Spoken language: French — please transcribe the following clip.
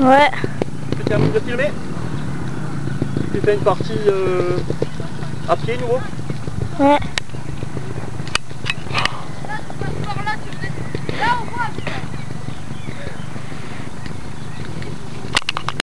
Ouais. Tu termines de filmer Tu fais une partie euh, à pied nouveau Ouais.